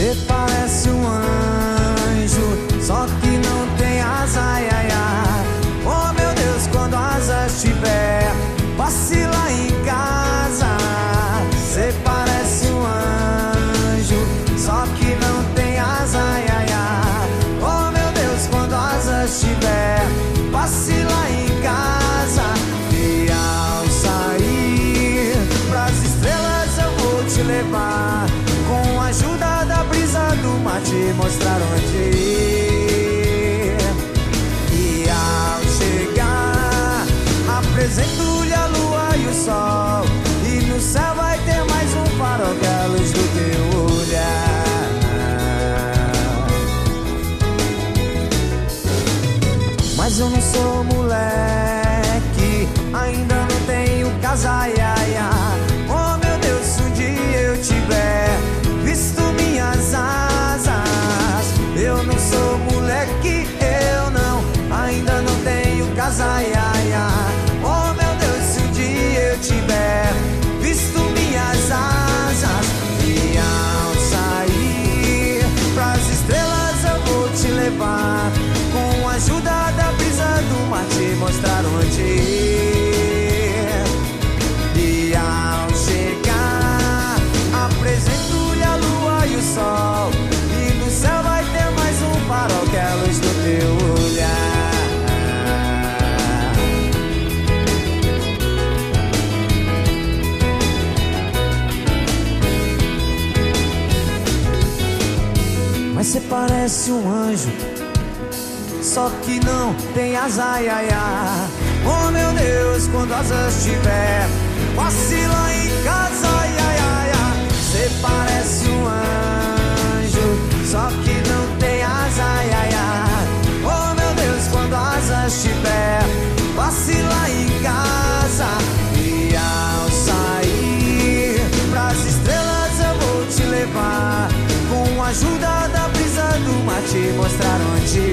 Você parece um anjo, só que não tem asa, ai, ai, ai. Oh meu Deus, quando asa estiver, passe lá em casa. Você parece um anjo, só que não tem asa, ai, ai, ai. Oh meu Deus, quando asa estiver, passe lá em casa. E ao sair pras estrelas eu vou te levar te mostrar onde ir. E ao chegar, apresento-lhe a lua e o sol. E no céu vai ter mais um farol que a luz do teu olhar. Mas eu não sou moleque, ainda não tenho casaia. levar. Com a ajuda da brisa do mar, te mostrar onde ir. Mas você parece um anjo Só que não tem asa, ia, ia. Oh meu Deus, quando asas estiver Vacila em casa, ia, ia, ia. Você parece um anjo Só que não tem asa, ia, ia. Oh meu Deus, quando asas estiver Vacila em casa E ao sair Pras estrelas eu vou te levar Com ajuda mostrar onde